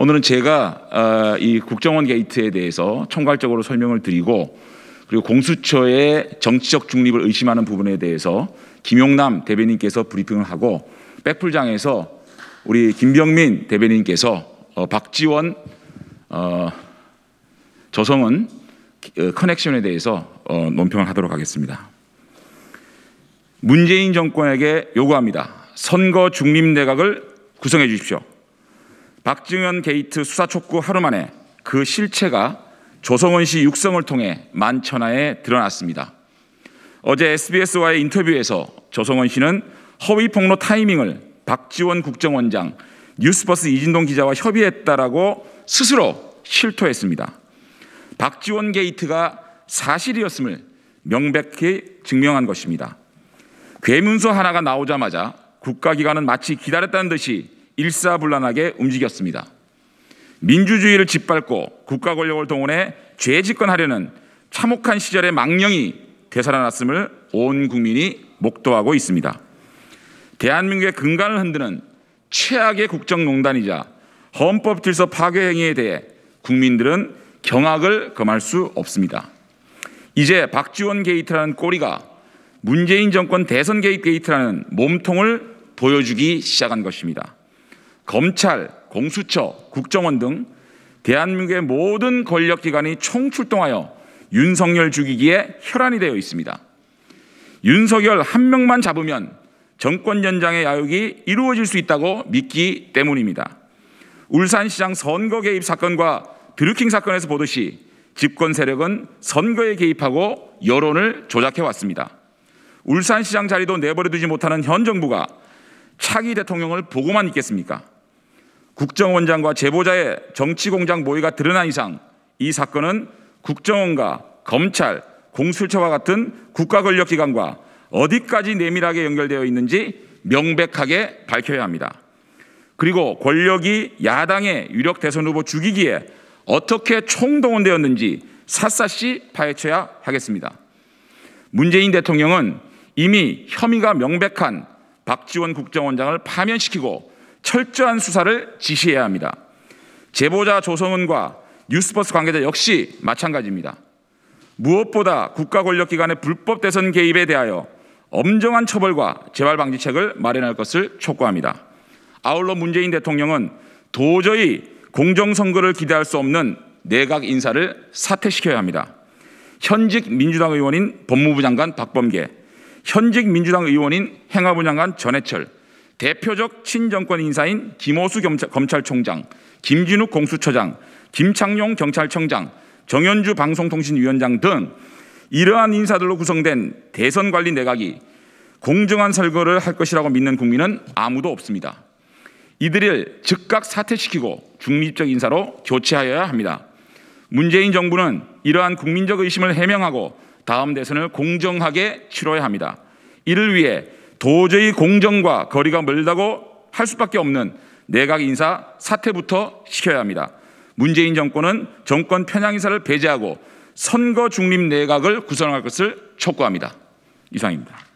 오늘은 제가 어, 이 국정원 게이트에 대해서 총괄적으로 설명을 드리고 그리고 공수처의 정치적 중립을 의심하는 부분에 대해서 김용남 대변인께서 브리핑을 하고 백풀장에서 우리 김병민 대변인께서 어, 박지원 어, 조성은 어, 커넥션에 대해서 어, 논평을 하도록 하겠습니다. 문재인 정권에게 요구합니다. 선거 중립 내각을 구성해 주십시오. 박지원 게이트 수사 촉구 하루 만에 그 실체가 조성은 씨 육성을 통해 만천하에 드러났습니다. 어제 SBS와의 인터뷰에서 조성은 씨는 허위 폭로 타이밍을 박지원 국정원장, 뉴스버스 이진동 기자와 협의했다라고 스스로 실토했습니다. 박지원 게이트가 사실이었음을 명백히 증명한 것입니다. 괴문서 하나가 나오자마자 국가기관은 마치 기다렸다는 듯이 일사불란하게 움직였습니다. 민주주의를 짓밟고 국가 권력을 동원해 죄 집권하려는 참혹한 시절의 망령이 되살아났음을 온 국민이 목도하고 있습니다. 대한민국의 근간을 흔드는 최악의 국정농단이자 헌법 질서 파괴 행위에 대해 국민들은 경악을 금할 수 없습니다. 이제 박지원 게이트라는 꼬리가 문재인 정권 대선 게이트라는 몸통을 보여주기 시작한 것입니다. 검찰, 공수처, 국정원 등 대한민국의 모든 권력기관이 총출동하여 윤석열 죽이기에 혈안이 되어 있습니다. 윤석열 한 명만 잡으면 정권 연장의 야욕이 이루어질 수 있다고 믿기 때문입니다. 울산시장 선거 개입 사건과 드루킹 사건에서 보듯이 집권 세력은 선거에 개입하고 여론을 조작해 왔습니다. 울산시장 자리도 내버려두지 못하는 현 정부가 차기 대통령을 보고만 있겠습니까? 국정원장과 제보자의 정치공장 모의가 드러난 이상 이 사건은 국정원과 검찰, 공수처와 같은 국가 권력기관과 어디까지 내밀하게 연결되어 있는지 명백하게 밝혀야 합니다. 그리고 권력이 야당의 유력 대선 후보 죽이기에 어떻게 총동원되었는지 샅샅이 파헤쳐야 하겠습니다. 문재인 대통령은 이미 혐의가 명백한 박지원 국정원장을 파면시키고 철저한 수사를 지시해야 합니다. 제보자 조성은과 뉴스버스 관계자 역시 마찬가지입니다. 무엇보다 국가 권력기관의 불법 대선 개입에 대하여 엄정한 처벌과 재발 방지책을 마련할 것을 촉구합니다. 아울러 문재인 대통령은 도저히 공정선거를 기대할 수 없는 내각 인사를 사퇴시켜야 합니다. 현직 민주당 의원인 법무부 장관 박범계, 현직 민주당 의원인 행안부 장관 전해철, 대표적 친정권 인사인 김호수 검찰총장, 김진욱 공수처장, 김창룡 경찰청장, 정현주 방송통신위원장 등 이러한 인사들로 구성된 대선 관리 내각이 공정한 설거를 할 것이라고 믿는 국민은 아무도 없습니다. 이들을 즉각 사퇴시키고 중립적 인사로 교체하여야 합니다. 문재인 정부는 이러한 국민적 의심을 해명하고 다음 대선을 공정하게 치러야 합니다. 이를 위해 도저히 공정과 거리가 멀다고 할 수밖에 없는 내각 인사 사퇴부터 시켜야 합니다. 문재인 정권은 정권 편향 인사를 배제하고 선거 중립 내각을 구성할 것을 촉구합니다. 이상입니다.